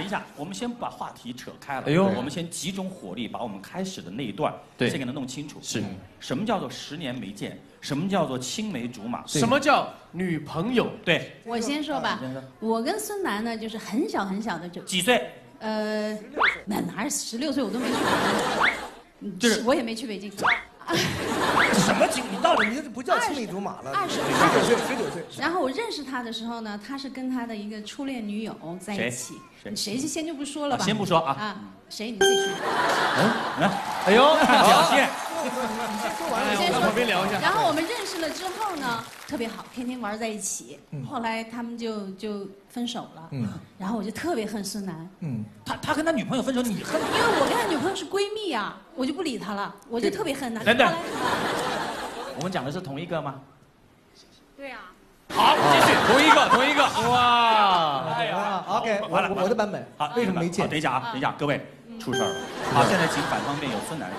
等一下，我们先把话题扯开了。哎呦我们先集中火力，把我们开始的那一段对先给它弄清楚。是什么叫做十年没见？什么叫做青梅竹马？什么叫女朋友？对，我先说吧我跟孙楠呢，就是很小很小的就，几岁？呃，那哪是十六岁我都没去北京，就是我也没去北京，什么情？你到底你就不叫青梅竹马了。二十十九岁，十九岁。然后我认识他的时候呢，他是跟他的一个初恋女友在一起，谁谁先就不说了吧，啊先不说啊啊，谁你自己说，嗯，哎呦，看表现。我先说旁边聊一下。然后我们后呢，特别好，天天玩在一起。后来他们就就分手了。嗯然后我就特别恨孙楠，嗯，他他跟他女朋友分手，你恨？因为我跟他女朋友是闺蜜啊，我就不理他了，我就特别恨他。等等我们讲的是同一个吗？对啊，好，继续。同一个，同一个，哇！哎呀啊，OK，完了我我的版本好，为什么没见等？一下啊，等一下，各位出事儿了。好，现在请反方辩友孙楠，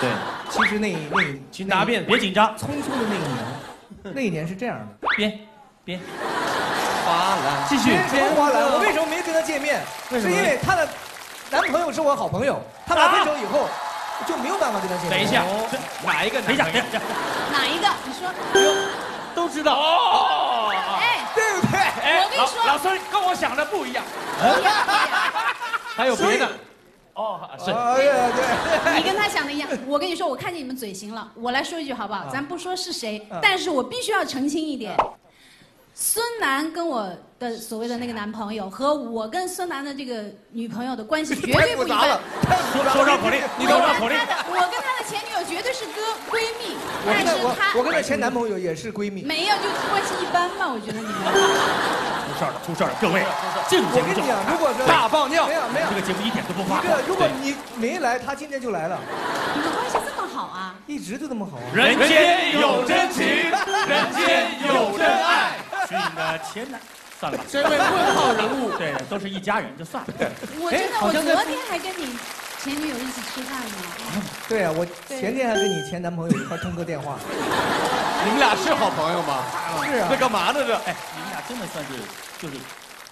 对，其实那那请答辩。别紧张，匆匆的那一年，那一年是这样的。别，别。花篮，继续。什么花篮？我为什么没跟他见面？是因为他的男朋友是我好朋友，他俩分手以后就没有办法跟他见面。等一下，哦哪一个？等一下，等一下。哪一个？你说，都知道哦。哎，对不对？我跟你说老老孙跟我想的不一样。还有别的？哦，是。哎呀，对。你跟他想的一样。我跟你说，我看见你们嘴型了，我来说一句好不好？咱不说是谁啊，但是我必须要澄清一点。孙楠跟我的所谓的那个男朋友和我跟孙楠的这个女朋友的关系绝对不一般 复杂了。，太复杂了。说绕口令，你给我绕口令我跟。他的，我跟他的前绝对是哥闺蜜，我跟他但是她我我跟她前男朋友也是闺蜜。没有，就关系一般嘛，我觉得你们。出事儿了，出事儿了，各位，这个节目就我跟你讲，如果是大爆尿没有没有这，个节目一点都不花一个如果你没来，他今天就来了，你们关系这么好啊？一直就这么好啊。人间有真情，人间有真爱。是你的前男，算了吧。这位问号人物，对，都是一家人，就算了。我真的，我昨天还跟你前女友一起吃饭呢。对啊，我前天还跟你前男朋友一块通过电话。你们俩是好朋友吗？是啊在干嘛呢？这哎，你们俩真的算是就是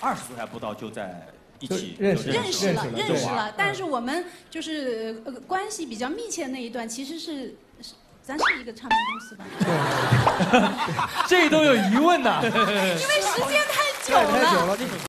二十岁还不到就在一起认识认识了，认识了认识了，但是我们就是呃关系比较密切的那一段，其实是，是咱是一个唱片公司吧？这都有疑问呢。因为时间太久太太久了。了。